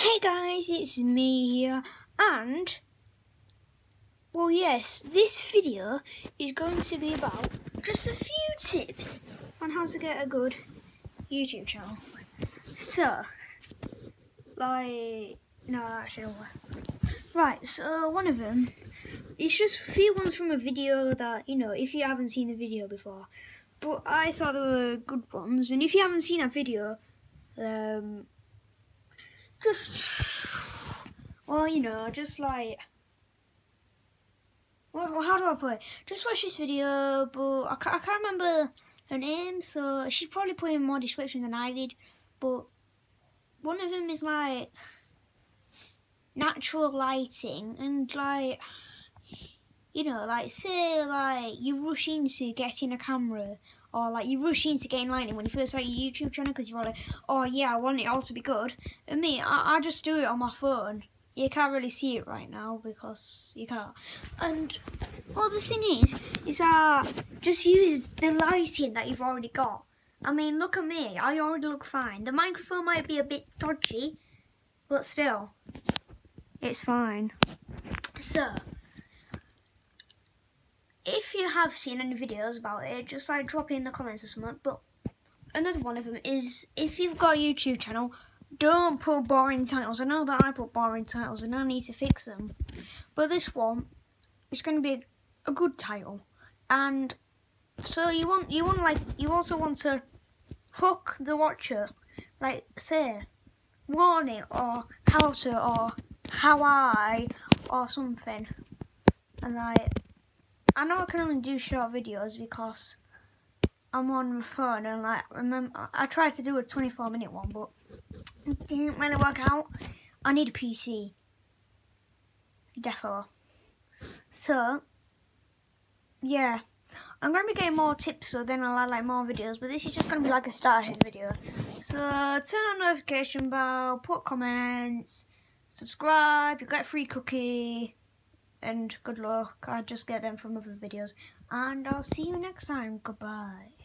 Hey guys, it's me here, and well, yes, this video is going to be about just a few tips on how to get a good YouTube channel. So, like, no, actually, no. Right, so one of them, it's just a few ones from a video that you know, if you haven't seen the video before, but I thought they were good ones, and if you haven't seen that video, um just well, you know, just like well, how do I put it? Just watch this video, but I can't, I can't remember her name, so she probably put in more description than I did. But one of them is like natural lighting and like you know, like say like you rush into getting a camera or like you rush into getting lighting when you first start your YouTube channel because you're like, oh yeah, I want it all to be good. And me, I, I just do it on my phone. You can't really see it right now because you can't. And well, the thing is, is that just use the lighting that you've already got. I mean, look at me. I already look fine. The microphone might be a bit dodgy, but still, it's fine. So, you have seen any videos about it, just like drop it in the comments or something. But another one of them is if you've got a YouTube channel, don't put boring titles. I know that I put boring titles and I need to fix them. But this one is going to be a, a good title. And so you want you want like you also want to hook the watcher, like say warning or how to or how I or something. And like I know I can only do short videos because I'm on my phone and like remember I tried to do a 24 minute one but it didn't really work out. I need a PC. Defo. So yeah. I'm gonna be getting more tips so then I'll add like more videos, but this is just gonna be like a starter video. So turn on notification bell, put comments, subscribe, you get free cookie and good luck. I just get them from other videos. And I'll see you next time. Goodbye.